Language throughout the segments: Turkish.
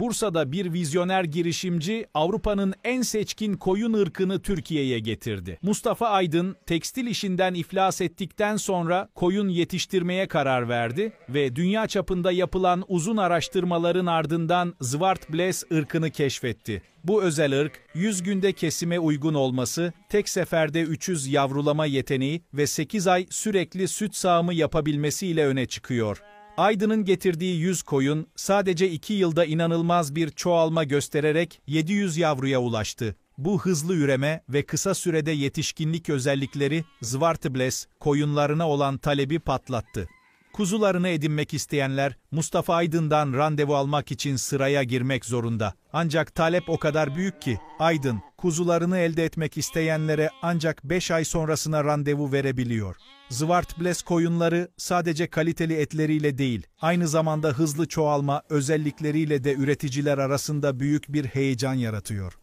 Bursa'da bir vizyoner girişimci Avrupa'nın en seçkin koyun ırkını Türkiye'ye getirdi. Mustafa Aydın tekstil işinden iflas ettikten sonra koyun yetiştirmeye karar verdi ve dünya çapında yapılan uzun araştırmaların ardından Zwartbles ırkını keşfetti. Bu özel ırk 100 günde kesime uygun olması, tek seferde 300 yavrulama yeteneği ve 8 ay sürekli süt sağımı yapabilmesiyle öne çıkıyor. Aydın'ın getirdiği 100 koyun sadece 2 yılda inanılmaz bir çoğalma göstererek 700 yavruya ulaştı. Bu hızlı üreme ve kısa sürede yetişkinlik özellikleri Zwartbles koyunlarına olan talebi patlattı. Kuzularını edinmek isteyenler Mustafa Aydın'dan randevu almak için sıraya girmek zorunda. Ancak talep o kadar büyük ki Aydın kuzularını elde etmek isteyenlere ancak 5 ay sonrasına randevu verebiliyor. Zwartbles koyunları sadece kaliteli etleriyle değil, aynı zamanda hızlı çoğalma özellikleriyle de üreticiler arasında büyük bir heyecan yaratıyor.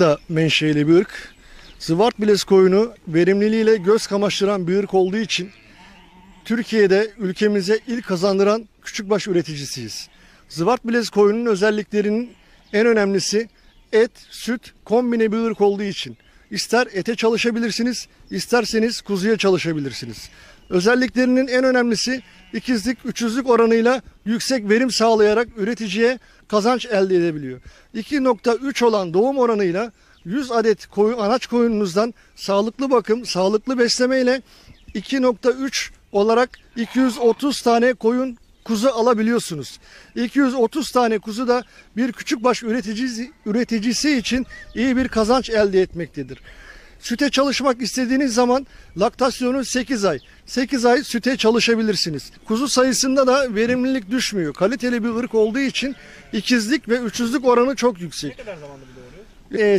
da menşeli bir ırk. Zwartbles koyunu verimliliğiyle göz kamaştıran bir ırk olduğu için Türkiye'de ülkemize ilk kazandıran küçükbaş üreticisiyiz. Zwartbles koyunun özelliklerinin en önemlisi et, süt kombine bir ırk olduğu için. İster ete çalışabilirsiniz, isterseniz kuzuya çalışabilirsiniz. Özelliklerinin en önemlisi ikizlik, üçüzlük oranıyla yüksek verim sağlayarak üreticiye kazanç elde edebiliyor. 2.3 olan doğum oranıyla 100 adet koyun, anaç koyununuzdan sağlıklı bakım, sağlıklı besleme ile 2.3 olarak 230 tane koyun kuzu alabiliyorsunuz. 230 tane kuzu da bir küçükbaş üreticisi, üreticisi için iyi bir kazanç elde etmektedir. Süte çalışmak istediğiniz zaman laktasyonu 8 ay. 8 ay süte çalışabilirsiniz. Kuzu sayısında da verimlilik düşmüyor. Kaliteli bir ırk olduğu için ikizlik ve üçüzlük oranı çok yüksek.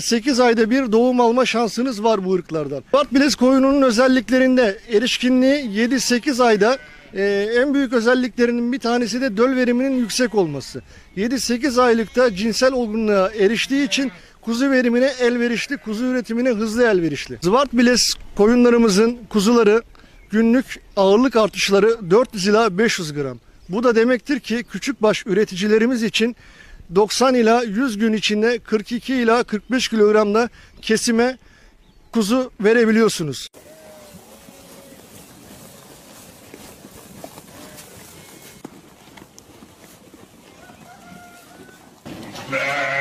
8 ayda bir doğum alma şansınız var bu ırklardan. Bartbiles koyununun özelliklerinde erişkinliği 7-8 ayda e, en büyük özelliklerinin bir tanesi de döl veriminin yüksek olması. 7-8 aylıkta cinsel olgunluğa eriştiği için kuzu verimine elverişli, kuzu üretimine hızlı elverişli. Zwartbiles koyunlarımızın kuzuları günlük ağırlık artışları 400 ila 500 gram. Bu da demektir ki küçükbaş üreticilerimiz için 90 ila 100 gün içinde 42 ila 45 kilogramda kesime kuzu verebiliyorsunuz. Baa!